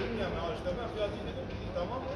Bilmiyorum ya ben fiyatı dedim. Tamam mı?